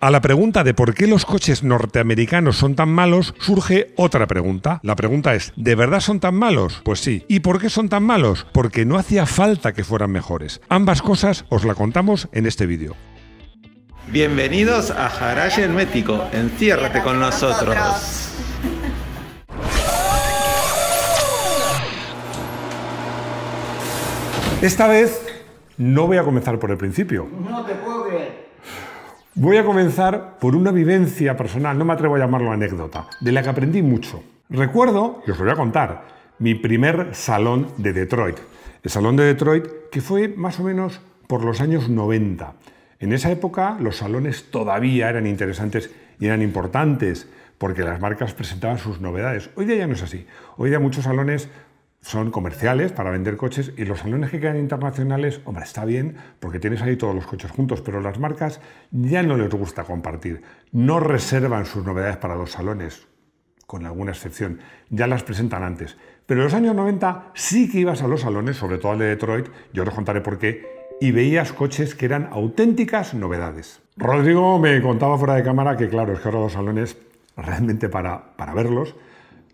A la pregunta de por qué los coches norteamericanos son tan malos, surge otra pregunta. La pregunta es, ¿de verdad son tan malos? Pues sí. ¿Y por qué son tan malos? Porque no hacía falta que fueran mejores. Ambas cosas os la contamos en este vídeo. Bienvenidos a Garage Hermético. Enciérrate con nosotros. Esta vez no voy a comenzar por el principio. No te puedo creer. Voy a comenzar por una vivencia personal, no me atrevo a llamarlo anécdota, de la que aprendí mucho. Recuerdo, y os lo voy a contar, mi primer salón de Detroit. El salón de Detroit que fue más o menos por los años 90. En esa época los salones todavía eran interesantes y eran importantes porque las marcas presentaban sus novedades. Hoy día ya no es así. Hoy día muchos salones son comerciales para vender coches y los salones que quedan internacionales, hombre, está bien porque tienes ahí todos los coches juntos, pero las marcas ya no les gusta compartir. No reservan sus novedades para los salones, con alguna excepción. Ya las presentan antes. Pero en los años 90 sí que ibas a los salones, sobre todo al de Detroit, yo os contaré por qué, y veías coches que eran auténticas novedades. Rodrigo me contaba fuera de cámara que, claro, es que ahora los salones, realmente para, para verlos,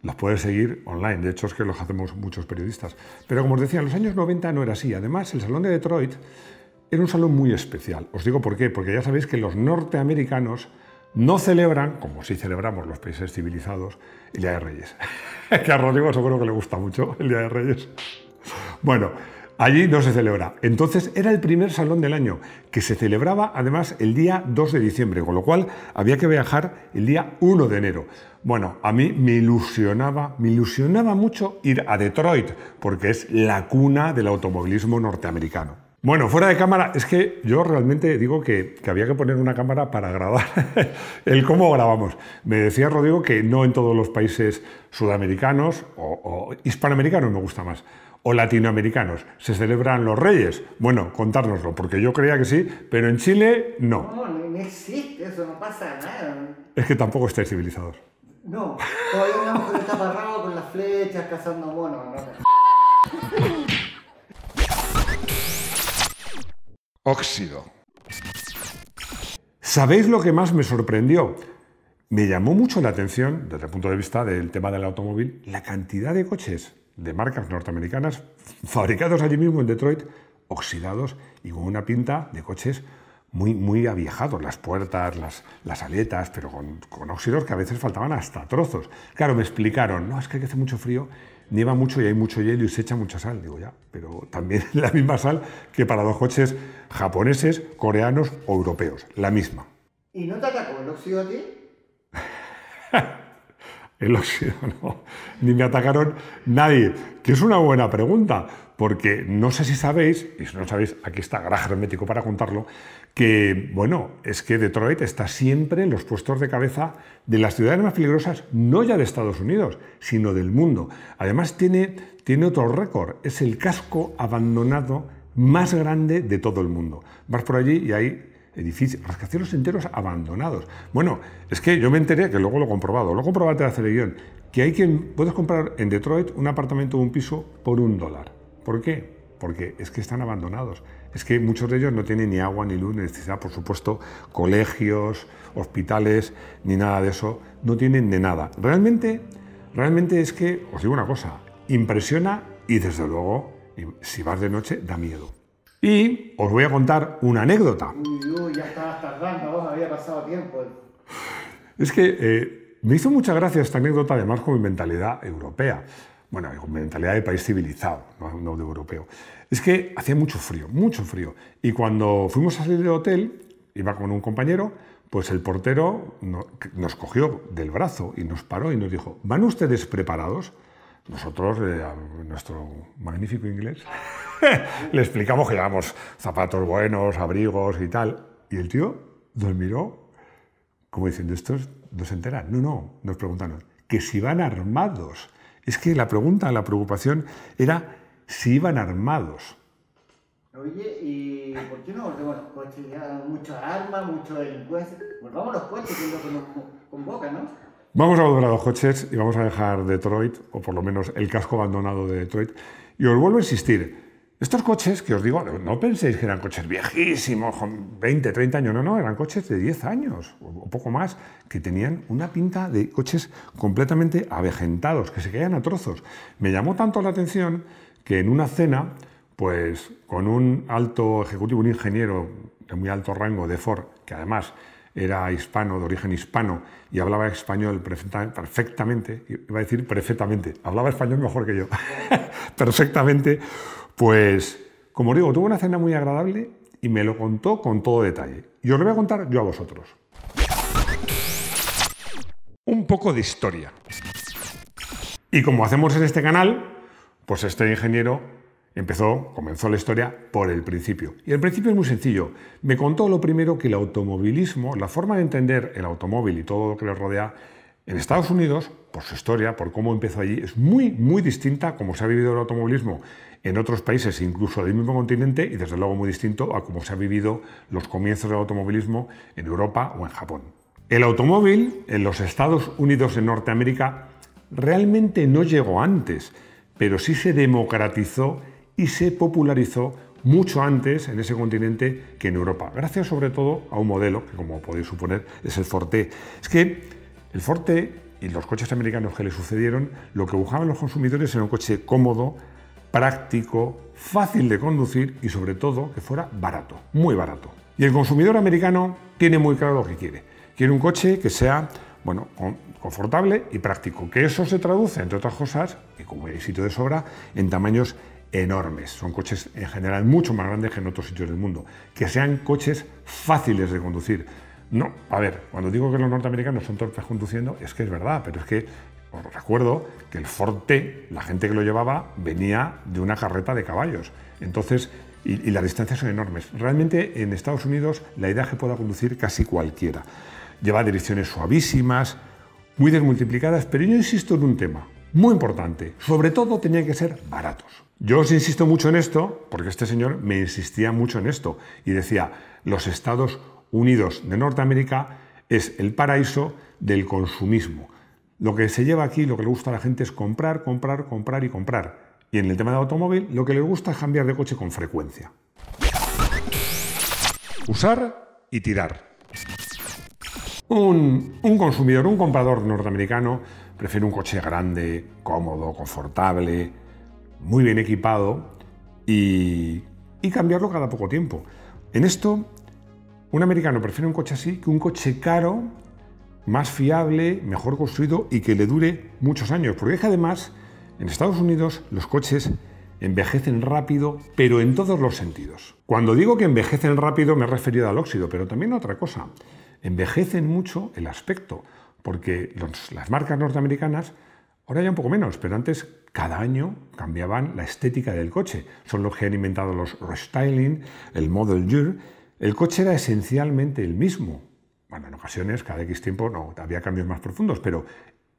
las puedes seguir online. De hecho, es que los hacemos muchos periodistas. Pero como os decía, en los años 90 no era así. Además, el Salón de Detroit era un salón muy especial. Os digo por qué. Porque ya sabéis que los norteamericanos no celebran, como sí celebramos los países civilizados, el Día de Reyes. que a Rodrigo seguro que le gusta mucho el Día de Reyes. Bueno, Allí no se celebra. Entonces era el primer salón del año, que se celebraba además el día 2 de diciembre, con lo cual había que viajar el día 1 de enero. Bueno, a mí me ilusionaba, me ilusionaba mucho ir a Detroit, porque es la cuna del automovilismo norteamericano. Bueno, fuera de cámara, es que yo realmente digo que, había que poner una cámara para grabar el cómo grabamos. Me decía Rodrigo que no en todos los países sudamericanos o, o hispanoamericanos me gusta más o latinoamericanos. ¿Se celebran los reyes? Bueno, contárnoslo, porque yo creía que sí, pero en Chile no. No, no existe, eso no pasa nada. Es que tampoco estáis civilizados. No, todavía una mujer está parado con las flechas, cazando monos. Óxido. ¿Sabéis lo que más me sorprendió? Me llamó mucho la atención, desde el punto de vista del tema del automóvil, la cantidad de coches de marcas norteamericanas fabricados allí mismo en Detroit, oxidados y con una pinta de coches muy, muy aviejados, las puertas, las, las aletas, pero con, con, óxidos que a veces faltaban hasta trozos. Claro, me explicaron, no, es que hace mucho frío, nieva mucho y hay mucho hielo y se echa mucha sal. Digo, ya, pero también la misma sal que para los coches japoneses, coreanos o europeos, la misma. ¿Y no te atacó el óxido a ti? el óxido. Ni me atacaron nadie. Que es una buena pregunta, porque no sé si sabéis, y si no sabéis, aquí está Garaje Hermético para contarlo, que, bueno, es que Detroit está siempre en los puestos de cabeza de las ciudades más peligrosas, no ya de Estados Unidos, sino del mundo. Además, tiene, tiene otro récord, es el casco abandonado más grande de todo el mundo. Vas por allí y hay edificios, rascacielos enteros abandonados. Bueno, es que yo me enteré, que luego lo he comprobado, lo he comprobado de hacer guion, que hay quien puedes comprar en Detroit un apartamento o un piso por un dólar. ¿Por qué? Porque es que están abandonados. Es que muchos de ellos no tienen ni agua, ni luz, ni electricidad, por supuesto, colegios, hospitales, ni nada de eso. No tienen de nada. Realmente, realmente es que, os digo una cosa, impresiona y desde luego, si vas de noche, da miedo. Y os voy a contar una anécdota. Uy, ya estabas tardando, vos había pasado tiempo. Es que eh, me hizo mucha gracia esta anécdota, además con mi mentalidad europea. Bueno, con mi mentalidad de país civilizado, no de europeo. Es que hacía mucho frío, mucho frío. Y cuando fuimos a salir del hotel, iba con un compañero, pues el portero nos cogió del brazo y nos paró y nos dijo, ¿van ustedes preparados? Nosotros, eh, nuestro magnífico inglés, le explicamos que llevamos zapatos buenos, abrigos y tal. Y el tío nos miró como diciendo, estos no se enteran. No, no, nos preguntaron, que si van armados. Es que la pregunta, la preocupación era si iban armados. Oye, ¿y por qué no volvemos los coches? Ya muchas armas, mucho delincuencia. Volvamos a los coches, que es lo que nos convoca, ¿no? Vamos a volver a los coches y vamos a dejar Detroit, o por lo menos el casco abandonado de Detroit. Y os vuelvo a insistir, Estos coches que os digo, no penséis que eran coches viejísimos, con 20, 30 años, no, no, eran coches de 10 años o poco más, que tenían una pinta de coches completamente avejentados, que se caían a trozos. Me llamó tanto la atención que en una cena, pues con un alto ejecutivo, un ingeniero de muy alto rango de Ford, que además era hispano, de origen hispano, y hablaba español perfectamente, iba a decir perfectamente, hablaba español mejor que yo, perfectamente, pues, como digo, tuvo una cena muy agradable y me lo contó con todo detalle. Y os lo voy a contar yo a vosotros. Un poco de historia. Y como hacemos en este canal, pues este ingeniero empezó, comenzó la historia por el principio. Y el principio es muy sencillo. Me contó lo primero que el automovilismo, la forma de entender el automóvil y todo lo que le rodea, en Estados Unidos, por su historia, por cómo empezó allí, es muy, muy distinta a cómo se ha vivido el automovilismo en otros países, incluso del mismo continente, y desde luego muy distinto a cómo se ha vivido los comienzos del automovilismo en Europa o en Japón. El automóvil en los Estados Unidos de Norteamérica realmente no llegó antes, pero sí se democratizó y se popularizó mucho antes en ese continente que en Europa, gracias sobre todo a un modelo que, como podéis suponer, es el Forte. Es que el Forte y los coches americanos que le sucedieron, lo que buscaban los consumidores era un coche cómodo, práctico, fácil de conducir y sobre todo que fuera barato, muy barato. Y el consumidor americano tiene muy claro lo que quiere. Quiere un coche que sea bueno, confortable y práctico, que eso se traduce, entre otras cosas, y como hay sitio de sobra, en tamaños enormes. Son coches en general mucho más grandes que en otros sitios del mundo. Que sean coches fáciles de conducir. No, a ver, cuando digo que los norteamericanos son torpes conduciendo, es que es verdad, pero es que os recuerdo que el Forte, la gente que lo llevaba, venía de una carreta de caballos. Entonces, y, las distancias son enormes. Realmente en Estados Unidos la idea es que pueda conducir casi cualquiera. Lleva direcciones suavísimas, muy desmultiplicadas, pero yo insisto en un tema muy importante. Sobre todo tenían que ser baratos. Yo os insisto mucho en esto porque este señor me insistía mucho en esto y decía, los Estados Unidos de Norteamérica es el paraíso del consumismo. Lo que se lleva aquí, lo que le gusta a la gente es comprar, comprar, comprar y comprar. Y en el tema del automóvil, lo que le gusta es cambiar de coche con frecuencia. Usar y tirar. Un, consumidor, un comprador norteamericano, prefiere un coche grande, cómodo, confortable, muy bien equipado y, cambiarlo cada poco tiempo. En esto, un americano prefiere un coche así que un coche caro más fiable, mejor construido y que le dure muchos años. Porque es que además, en Estados Unidos los coches envejecen rápido, pero en todos los sentidos. Cuando digo que envejecen rápido me he referido al óxido, pero también a otra cosa. Envejecen mucho el aspecto, porque las marcas norteamericanas, ahora ya un poco menos, pero antes cada año cambiaban la estética del coche. Son los que han inventado los restyling, el model year. El coche era esencialmente el mismo, bueno, en ocasiones, cada X tiempo, no, había cambios más profundos, pero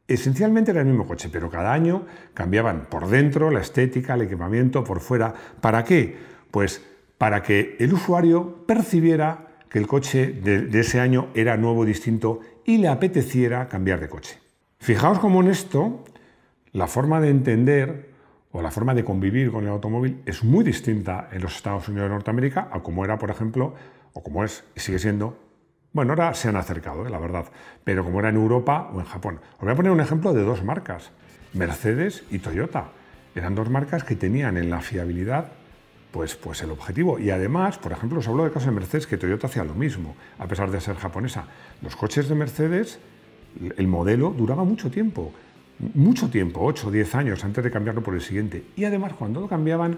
esencialmente era el mismo coche, pero cada año cambiaban por dentro la estética, el equipamiento, por fuera. ¿Para qué? Pues para que el usuario percibiera que el coche de, ese año era nuevo, distinto y le apeteciera cambiar de coche. Fijaos cómo en esto la forma de entender o la forma de convivir con el automóvil es muy distinta en los Estados Unidos de Norteamérica a como era, por ejemplo, o como es y sigue siendo bueno, ahora se han acercado, eh, la verdad, pero como era en Europa o en Japón. Os voy a poner un ejemplo de dos marcas, Mercedes y Toyota. Eran dos marcas que tenían en la fiabilidad pues, pues el objetivo. Y además, por ejemplo, os hablo de caso de Mercedes, que Toyota hacía lo mismo, a pesar de ser japonesa. Los coches de Mercedes, el modelo duraba mucho tiempo, mucho tiempo, 8 o 10 años antes de cambiarlo por el siguiente. Y además, cuando lo cambiaban,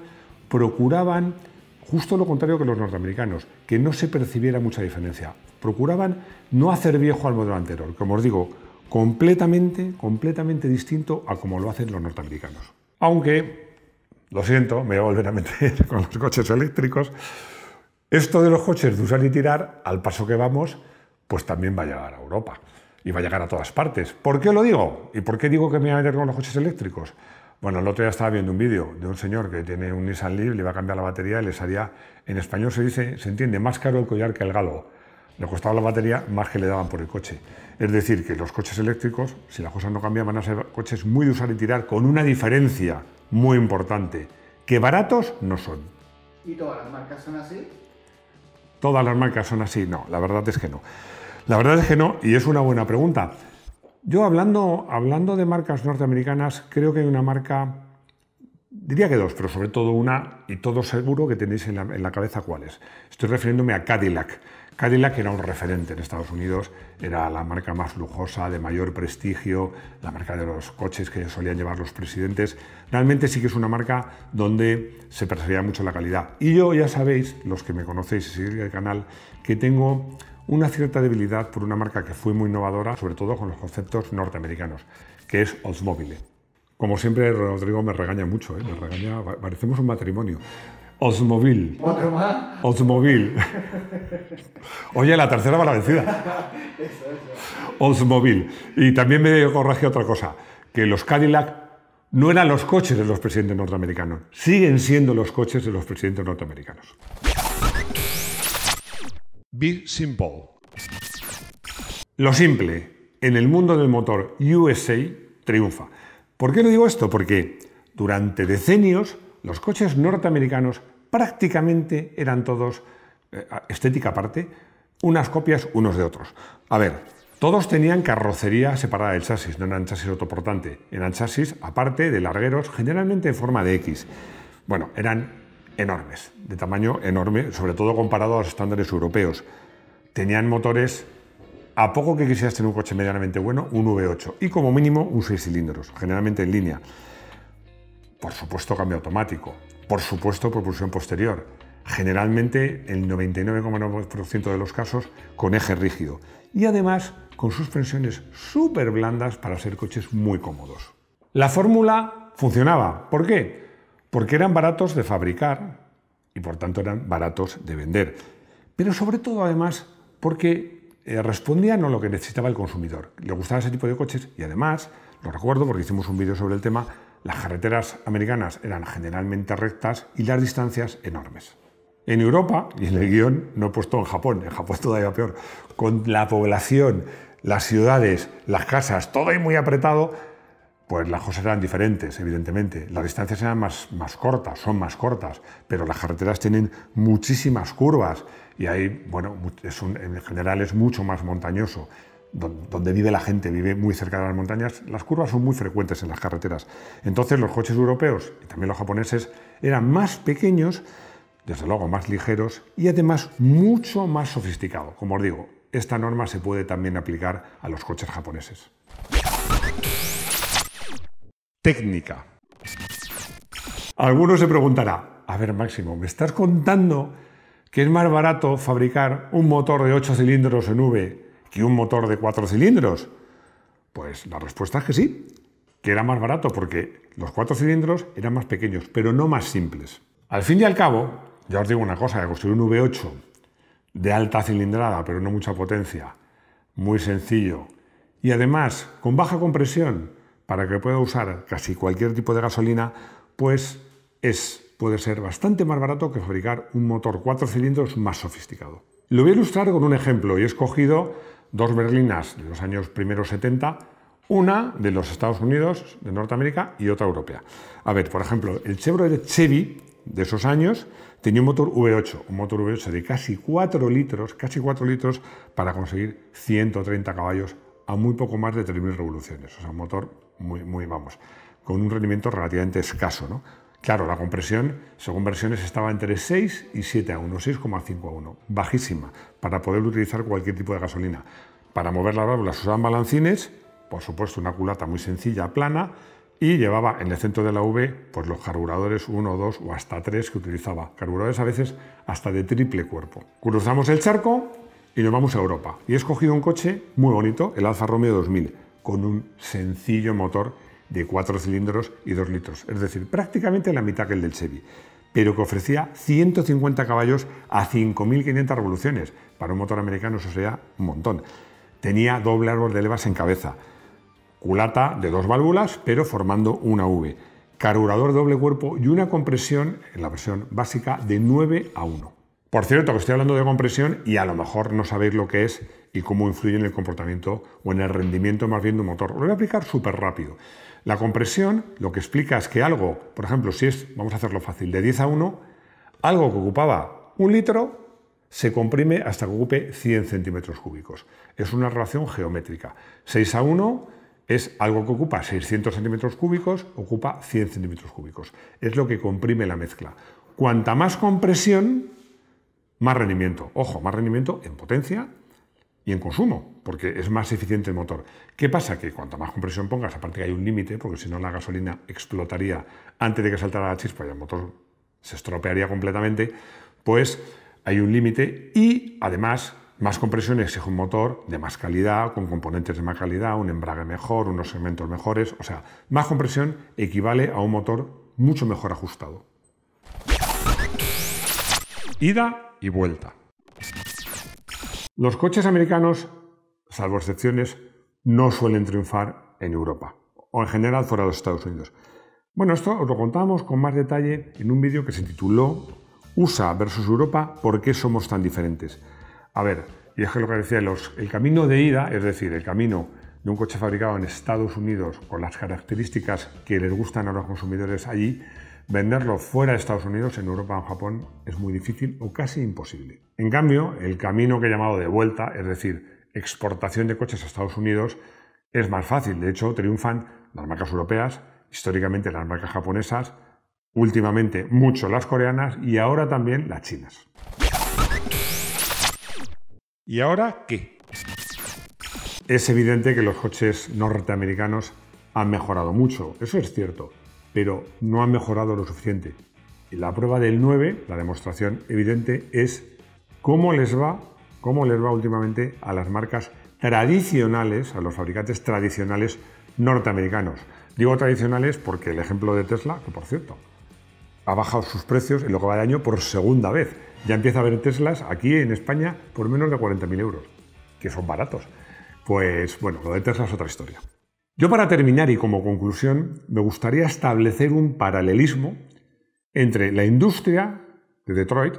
procuraban justo lo contrario que los norteamericanos, que no se percibiera mucha diferencia. Procuraban no hacer viejo al modelo anterior, como os digo, completamente, completamente distinto a como lo hacen los norteamericanos. Aunque, lo siento, me voy a volver a meter con los coches eléctricos, esto de los coches de usar y tirar, al paso que vamos, pues también va a llegar a Europa y va a llegar a todas partes. ¿Por qué lo digo? ¿Y por qué digo que me voy a meter con los coches eléctricos? Bueno, el otro día estaba viendo un vídeo de un señor que tiene un Nissan Leaf, le iba a cambiar la batería y les haría, en español se dice, se entiende, más caro el collar que el galo. Le costaba la batería más que le daban por el coche. Es decir, que los coches eléctricos, si las cosas no cambian, van a ser coches muy de usar y tirar, con una diferencia muy importante, que baratos no son. ¿Y todas las marcas son así? ¿Todas las marcas son así? No, la verdad es que no. La verdad es que no, y es una buena pregunta. Yo hablando, hablando de marcas norteamericanas, creo que hay una marca, diría que dos, pero sobre todo una, y todo seguro que tenéis en la, cabeza cuál es. Estoy refiriéndome a Cadillac. Cadillac era un referente en Estados Unidos, era la marca más lujosa, de mayor prestigio, la marca de los coches que solían llevar los presidentes. Realmente sí que es una marca donde se perseguía mucho la calidad. Y yo ya sabéis, los que me conocéis y seguís el canal, que tengo una cierta debilidad por una marca que fue muy innovadora, sobre todo con los conceptos norteamericanos, que es Oldsmobile. Como siempre, Rodrigo me regaña mucho, ¿eh? me regaña, parecemos un matrimonio. Oldsmobile. ¿Otro más? Oldsmobile. Oye, la tercera va la vencida. Oldsmobile. Y también me corrige otra cosa, que los Cadillac no eran los coches de los presidentes norteamericanos, siguen siendo los coches de los presidentes norteamericanos. Be simple. Lo simple, en el mundo del motor USA, triunfa. ¿Por qué le digo esto? Porque durante decenios los coches norteamericanos prácticamente eran todos, eh, estética aparte, unas copias unos de otros. A ver, todos tenían carrocería separada del chasis, no eran chasis autoportante, eran chasis aparte de largueros, generalmente en forma de X. Bueno, eran enormes, de tamaño enorme, sobre todo comparado a los estándares europeos. Tenían motores, a poco que quisieras tener un coche medianamente bueno, un V8 y como mínimo un 6 cilindros, generalmente en línea. Por supuesto cambio automático, por supuesto propulsión posterior, generalmente el 99,9% de los casos con eje rígido y además con suspensiones súper blandas para ser coches muy cómodos. La fórmula funcionaba. ¿Por qué? Porque eran baratos de fabricar y por tanto eran baratos de vender. Pero sobre todo además porque eh, respondían a lo que necesitaba el consumidor. Le gustaba ese tipo de coches y además, lo recuerdo porque hicimos un vídeo sobre el tema, las carreteras americanas eran generalmente rectas y las distancias enormes. En Europa, y en el guion no he puesto en Japón, en Japón todavía peor, con la población, las ciudades, las casas, todo ahí muy apretado, pues las cosas eran diferentes, evidentemente. Las distancias eran más, más cortas, son más cortas, pero las carreteras tienen muchísimas curvas y ahí, bueno, en general es mucho más montañoso donde vive la gente, vive muy cerca de las montañas, las curvas son muy frecuentes en las carreteras. Entonces los coches europeos y también los japoneses eran más pequeños, desde luego más ligeros y además mucho más sofisticados. Como os digo, esta norma se puede también aplicar a los coches japoneses. Técnica. Alguno se preguntará, a ver Máximo, ¿me estás contando que es más barato fabricar un motor de 8 cilindros en V que un motor de cuatro cilindros? Pues la respuesta es que sí, que era más barato porque los cuatro cilindros eran más pequeños, pero no más simples. Al fin y al cabo, ya os digo una cosa, de construir un V8 de alta cilindrada, pero no mucha potencia, muy sencillo, y además con baja compresión para que pueda usar casi cualquier tipo de gasolina, pues es, puede ser bastante más barato que fabricar un motor cuatro cilindros más sofisticado. Lo voy a ilustrar con un ejemplo y he escogido dos berlinas de los años primeros 70, una de los Estados Unidos, de Norteamérica, y otra europea. A ver, por ejemplo, el Chevrolet Chevy de esos años tenía un motor V8, un motor V8 de casi 4 litros, casi 4 litros para conseguir 130 caballos a muy poco más de 3.000 revoluciones. O sea, un motor muy, muy, vamos, con un rendimiento relativamente escaso, ¿no? Claro, la compresión, según versiones, estaba entre 6 y 7 a 1, 6,5 a 1, bajísima, para poder utilizar cualquier tipo de gasolina. Para mover las válvulas usaban balancines, por supuesto una culata muy sencilla, plana, y llevaba en el centro de la V pues, los carburadores 1, 2 o hasta 3 que utilizaba. Carburadores a veces hasta de triple cuerpo. Cruzamos el charco y nos vamos a Europa. Y he escogido un coche muy bonito, el Alfa Romeo 2000, con un sencillo motor de 4 cilindros y 2 litros, es decir, prácticamente la mitad que el del Chevy, pero que ofrecía 150 caballos a 5.500 revoluciones. Para un motor americano eso sería un montón. Tenía doble árbol de levas en cabeza, culata de dos válvulas, pero formando una V, carburador doble cuerpo y una compresión, en la versión básica, de 9 a 1. Por cierto, que estoy hablando de compresión y a lo mejor no sabéis lo que es y cómo influye en el comportamiento o en el rendimiento más bien de un motor. Lo voy a aplicar súper rápido. La compresión lo que explica es que algo, por ejemplo, si es, vamos a hacerlo fácil, de 10 a 1, Algo que ocupaba un litro se comprime hasta que ocupe 100 centímetros cúbicos. Es una relación geométrica. 6 a 1 es algo que ocupa 600 centímetros cúbicos, ocupa 100 centímetros cúbicos. Es lo que comprime la mezcla. Cuanta más compresión, más rendimiento. Ojo, más rendimiento en potencia y en consumo, porque es más eficiente el motor. ¿Qué pasa? Que cuanta más compresión pongas, aparte que hay un límite, porque si no la gasolina explotaría antes de que saltara la chispa y el motor se estropearía completamente, pues hay un límite y además más compresión exige un motor de más calidad, con componentes de más calidad, un embrague mejor, unos segmentos mejores. O sea, más compresión equivale a un motor mucho mejor ajustado. Ida y vuelta. Los coches americanos, salvo excepciones, no suelen triunfar en Europa o en general fuera de los Estados Unidos. Bueno, esto os lo contamos con más detalle en un vídeo que se tituló USA versus Europa, ¿por qué somos tan diferentes? A ver, y es que lo que decía, el camino de ida, es decir, el camino de un coche fabricado en Estados Unidos con las características que les gustan a los consumidores allí, venderlo fuera de Estados Unidos, en Europa o en Japón, es muy difícil o casi imposible. En cambio, el camino que he llamado de vuelta, es decir, exportación de coches a Estados Unidos, es más fácil. De hecho, triunfan las marcas europeas, históricamente las marcas japonesas, últimamente mucho las coreanas y ahora también las chinas. ¿Y ahora qué? Es evidente que los coches norteamericanos han mejorado mucho, eso es cierto, pero no han mejorado lo suficiente. La prueba del 9, la demostración evidente, es cómo les va, cómo les va últimamente a las marcas tradicionales, a los fabricantes tradicionales norteamericanos. Digo tradicionales porque el ejemplo de Tesla, que por cierto, ha bajado sus precios en lo que va de año por segunda vez. Ya empieza a haber Teslas aquí en España por menos de 40.000 euros, que son baratos. Pues bueno, lo de Tesla es otra historia. Yo para terminar y como conclusión, me gustaría establecer un paralelismo entre la industria de Detroit,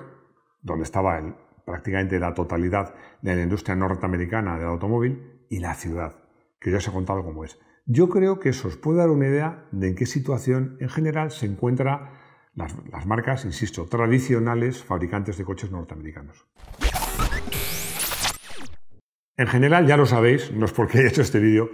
donde estaba prácticamente la totalidad de la industria norteamericana del automóvil, y la ciudad, que ya os he contado cómo es. Yo creo que eso os puede dar una idea de en qué situación en general se encuentra las, marcas, insisto, tradicionales fabricantes de coches norteamericanos. En general, ya lo sabéis, no es porque he hecho este vídeo,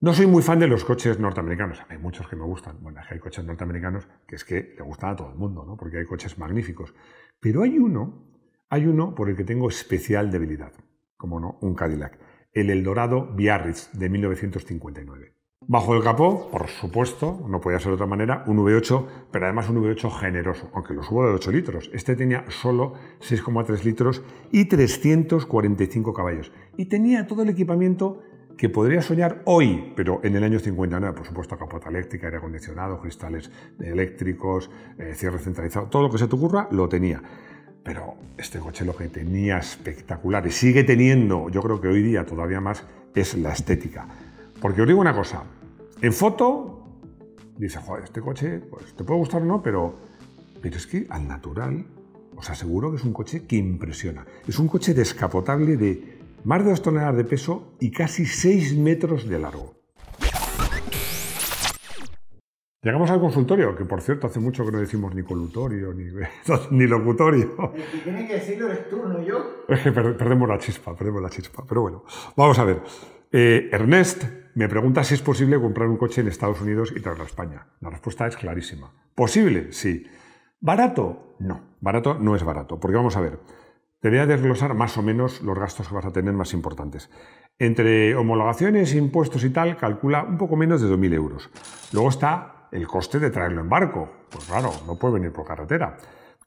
no soy muy fan de los coches norteamericanos. Hay muchos que me gustan. Bueno, hay coches norteamericanos que es que le gustan a todo el mundo, ¿no? Porque hay coches magníficos. Pero hay uno, hay uno por el que tengo especial debilidad. Como no, un Cadillac. El Eldorado Biarritz de 1959. Bajo el capó, por supuesto, no podía ser de otra manera, un V8, pero además un V8 generoso, aunque lo subo de 8 litros. Este tenía solo 6,3 litros y 345 caballos. Y tenía todo el equipamiento que podría soñar hoy, pero en el año 59, por supuesto, capota eléctrica, aire acondicionado, cristales eléctricos, eh, cierre centralizado, todo lo que se te ocurra, lo tenía. Pero este coche lo que tenía espectacular y sigue teniendo, yo creo que hoy día todavía más, es la estética. Porque os digo una cosa, en foto, dice, joder, este coche, pues te puede gustar o no, pero, pero es que al natural os aseguro que es un coche que impresiona. Es un coche descapotable de más de 2 toneladas de peso y casi 6 metros de largo. Llegamos al consultorio, que por cierto hace mucho que no decimos ni colutorio, ni, ni locutorio. El que tiene que decirlo eres tú, no yo. Es que perdemos la chispa, perdemos la chispa. Pero bueno, vamos a ver. Eh, Ernest me pregunta si es posible comprar un coche en Estados Unidos y traerlo a España. La respuesta es clarísima. ¿Posible? Sí. ¿Barato? No. Barato no es barato. Porque vamos a ver. Te voy a desglosar más o menos los gastos que vas a tener más importantes. Entre homologaciones, impuestos y tal, calcula un poco menos de 2.000 euros. Luego está el coste de traerlo en barco. Pues claro, no puede venir por carretera.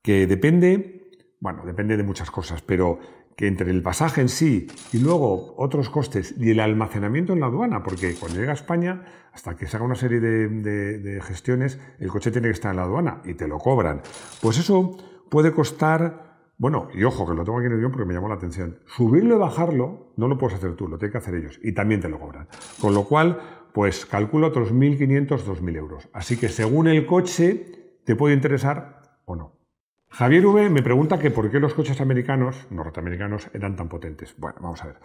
Que depende, bueno, depende de muchas cosas, pero que entre el pasaje en sí y luego otros costes y el almacenamiento en la aduana, porque cuando llega a España, hasta que se haga una serie de, gestiones, el coche tiene que estar en la aduana y te lo cobran. Pues eso puede costar, bueno, y ojo, que lo tengo aquí en el guion porque me llamó la atención, subirlo y bajarlo no lo puedes hacer tú, lo tienen que hacer ellos y también te lo cobran. Con lo cual, pues calculo otros 1.500, 2.000 euros. Así que según el coche, te puede interesar o no. Javier V me pregunta que por qué los coches americanos, norteamericanos, eran tan potentes. Bueno, vamos a ver.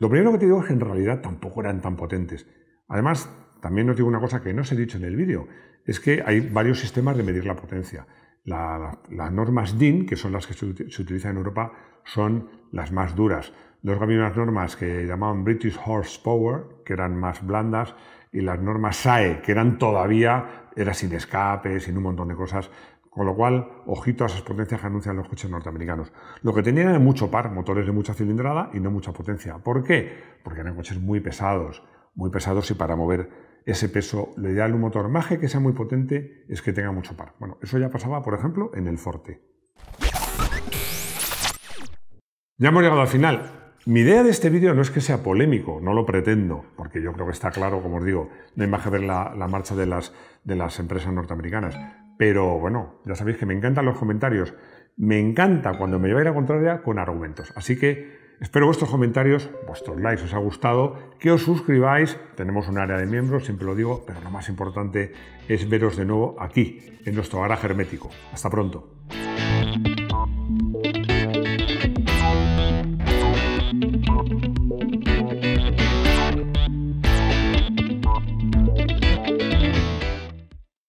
Lo primero que te digo es que en realidad tampoco eran tan potentes. Además, también os digo una cosa que no os he dicho en el vídeo, es que hay varios sistemas de medir la potencia. Las normas DIN, que son las que se, utilizan en Europa, son las más duras. Luego había unas normas que llamaban British Horsepower, que eran más blandas, y las normas SAE, que eran todavía, era sin escape, sin un montón de cosas, con lo cual, ojito a esas potencias que anuncian los coches norteamericanos. Lo que tenían era mucho par, motores de mucha cilindrada y no mucha potencia. ¿Por qué? Porque eran coches muy pesados, muy pesados y para mover ese peso, ideal de un motor más que sea muy potente es que tenga mucho par. Bueno, eso ya pasaba, por ejemplo, en el Forte. Ya hemos llegado al final. Mi idea de este vídeo no es que sea polémico, no lo pretendo, porque yo creo que está claro, como os digo, no hay más que ver la, marcha de las, de las empresas norteamericanas. Pero bueno, ya sabéis que me encantan los comentarios. Me encanta cuando me lleváis la contraria con argumentos. Así que espero vuestros comentarios, vuestros likes, os ha gustado, que os suscribáis. Tenemos un área de miembros, siempre lo digo, pero lo más importante es veros de nuevo aquí, en nuestro garaje hermético. Hasta pronto.